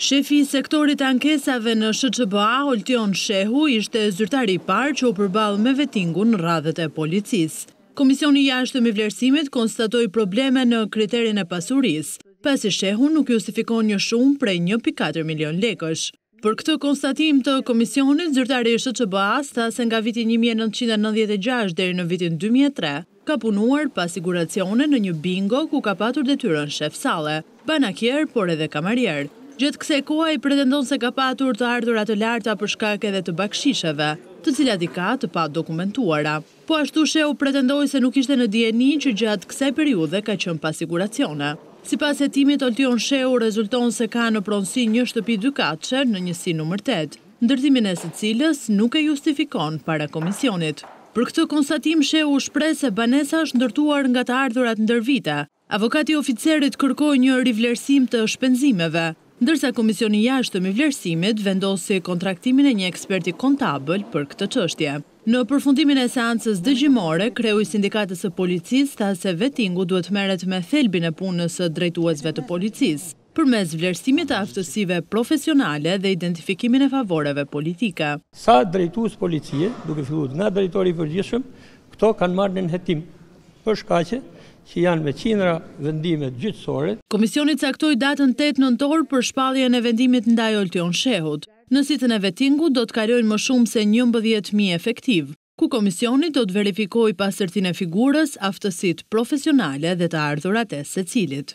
Shefi i sektorit të ankesave në SHÇBA, Oltion Shehu, ishte zyrtari i parë që u përball me vetingun në radhët e policisë. Komisioni i Jashtëm i Vlerësimit konstatoi probleme në kriterin e pasurisë, pasi Shehu nuk justifikon një shumë prej një pikë katër milionë lekësh. Për këtë konstatim të Komisionit, zyrtari i SHÇBA-së tha se nga viti një mijë e nëntëqind e nëntëdhjetë e gjashtë deri në vitin dy mijë e tre, ka punuar pa siguracione në një bingo ku ka patur detyrën shef salle, banakier, por edhe kamarier. Gjatë kësaj kohe ai pretendon se ka patur të ardhura të larta për shkak edhe të bakshisheve, të cilat i ka të padokumentuara. Po ashtu Shehu pretendoi se nuk ishte në dijeni që gjatë kësaj periudhe ka qenë pa siguracione. Sipas hetimit, Oltion Shehu rezulton se ka në pronësi një shtëpi dykatëshe në njësinë numër tetë, ndërtimin e së cilës nuk e justifikon para komisionit. Për këtë konstatim Shehu u shpreh se banesa është ndërtuar nga të ardhurat ndër vite, Avokati i oficerit kërkoi një rivlerësim të shpenzimeve, ndërsa Komisioni i Jashtëm i Vlerësimit vendosi kontraktimin e një eksperti kontabël për këtë çështje. Në përfundimin e seancës dëgjimore, kreu i Sindikatës së Policisë tha se vetingu duhet të merret me thelbin e punës së drejtuesve të Policisë. përmes vlerësimit të aftësive profesionale dhe identifikimin e favoreve politike. Sa drejtues policie, duke filluar nga drejtori i përgjithshëm, këto kanë marrë nën hetim, për shkaqe që janë me qindra vendime gjyqësore. Komisioni caktoi datën tetë nëntor për shpalljen e vendimit ndaj Oltion Shehut. Në sitën e vetingut do të kalojnë më shumë se njëmbëdhjetë mijë efektivë, ku komisioni do të verifikojë pastërtinë e figurës, aftësitë profesionale dhe të ardhurat e secilit.